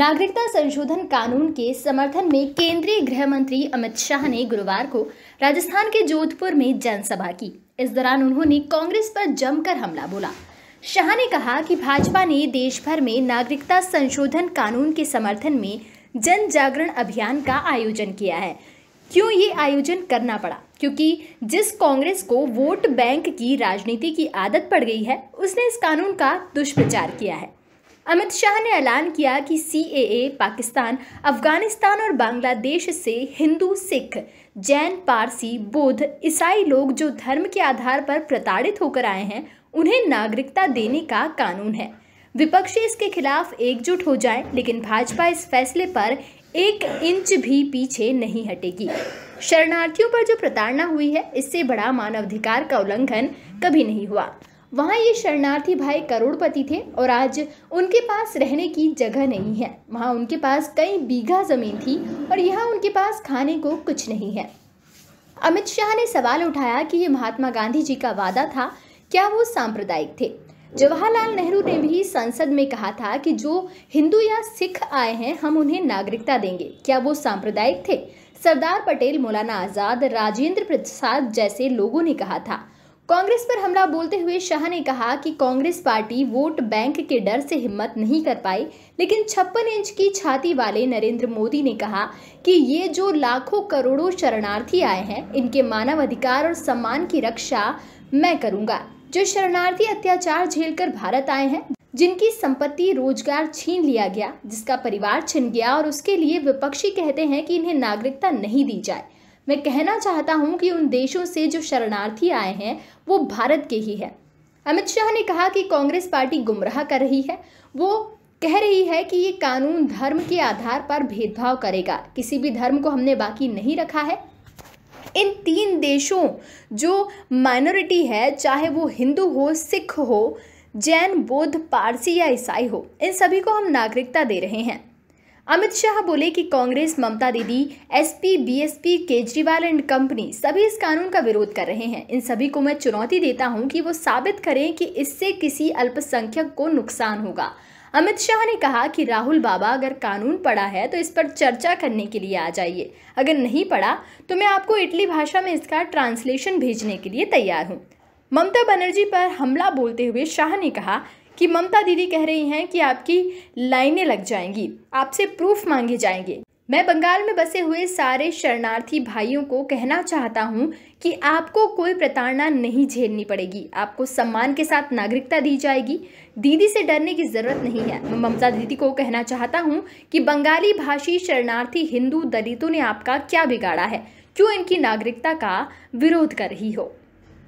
नागरिकता संशोधन कानून के समर्थन में केंद्रीय गृह मंत्री अमित शाह ने गुरुवार को राजस्थान के जोधपुर में जनसभा की। इस दौरान उन्होंने कांग्रेस पर जमकर हमला बोला। शाह ने कहा कि भाजपा ने देश भर में नागरिकता संशोधन कानून के समर्थन में जन जागरण अभियान का आयोजन किया है। क्यों ये आयोजन करना पड़ा? क्योंकि जिस कांग्रेस को वोट बैंक की राजनीति की आदत पड़ गई है, उसने इस कानून का दुष्प्रचार किया है। अमित शाह ने ऐलान किया कि सीएए पाकिस्तान, अफ़गानिस्तान और बांग्लादेश से हिंदू, सिख, जैन, पारसी, बौद्ध, ईसाई लोग जो धर्म के आधार पर प्रताड़ित होकर आए हैं, उन्हें नागरिकता देने का कानून है। विपक्षी इसके खिलाफ एकजुट हो जाए, लेकिन भाजपा इस फैसले पर एक इंच भी पीछे नहीं हटेगी। शरणार्थियों पर जो प्रताड़ना हुई है, इससे बड़ा मानवाधिकार का उल्लंघन कभी नहीं हुआ। वहाँ ये शरणार्थी भाई करोड़पति थे और आज उनके पास रहने की जगह नहीं है। वहाँ उनके पास कई बीघा ज़मीन थी और यहाँ उनके पास खाने को कुछ नहीं है। अमित शाह ने सवाल उठाया कि ये महात्मा गांधी जी का वादा था, क्या वो सांप्रदायिक थे? जवाहरलाल नेहरू ने भी संसद में कहा था कि जो हिंदू या सिख आए हैं, हम उन्हें नागरिकता देंगे। क्या वो सांप्रदायिक थे? सरदार पटेल, मौलाना आज़ाद, राजेंद्र प्रसाद जैसे लोगों ने कहा था। कांग्रेस पर हमला बोलते हुए शाह ने कहा कि कांग्रेस पार्टी वोट बैंक के डर से हिम्मत नहीं कर पाई, लेकिन छप्पन इंच की छाती वाले नरेंद्र मोदी ने कहा कि ये जो लाखों करोड़ों शरणार्थी आए हैं, इनके मानव अधिकार और सम्मान की रक्षा मैं करूँगा। जो शरणार्थी अत्याचार झेलकर भारत आए हैं, जिनकी संपत्ति रोज़गार छीन लिया गया, जिसका परिवार छिन गया और उसके लिए विपक्षी कहते हैं कि इन्हें नागरिकता नहीं दी जाए। मैं कहना चाहता हूँ कि उन देशों से जो शरणार्थी आए हैं, वो भारत के ही है। अमित शाह ने कहा कि कांग्रेस पार्टी गुमराह कर रही है। वो कह रही है कि ये कानून धर्म के आधार पर भेदभाव करेगा। किसी भी धर्म को हमने बाकी नहीं रखा है। इन तीन देशों जो माइनॉरिटी है, चाहे वो हिंदू हो, सिख हो, जैन, बौद्ध, पारसी या ईसाई हो, इन सभी को हम नागरिकता दे रहे हैं। अमित शाह बोले कि कांग्रेस, ममता दीदी, SP, BSP, Kejriwal and company सभी इस कानून का विरोध कर रहे हैं। इन सभी को मैं चुनौती देता हूँ कि वो साबित करें कि इससे किसी अल्पसंख्यक को नुकसान होगा। अमित शाह ने कहा कि राहुल बाबा अगर कानून पढ़ा है तो इस पर चर्चा करने के लिए आ जाइए। अगर नहीं पढ़ा तो मैं आपको इटली भाषा में इसका ट्रांसलेशन भेजने के लिए तैयार हूँ। ममता बनर्जी पर हमला बोलते हुए शाह ने कहा कि ममता दीदी कह रही हैं कि आपकी लाइनें लग जाएँगी, आपसे प्रूफ मांगे जाएँगे। मैं बंगाल में बसे हुए सारे शरणार्थी भाइयों को कहना चाहता हूँ कि आपको कोई प्रताड़ना नहीं झेलनी पड़ेगी। आपको सम्मान के साथ नागरिकता दी जाएगी। दीदी से डरने की ज़रूरत नहीं है। मैं ममता दीदी को कहना चाहता हूँ कि बंगाली भाषी शरणार्थी हिंदू दलितों ने आपका क्या बिगाड़ा है? क्यों इनकी नागरिकता का विरोध कर रही हो?